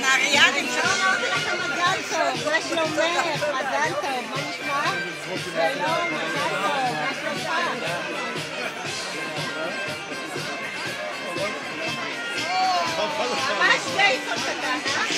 מריאנה, אפשר לומר לך לא מזל טוב, מה שלומך? מזל טוב, מה נשמע? שלום, מזל טוב, מה שלומך? ממש גייסון קטן, אה?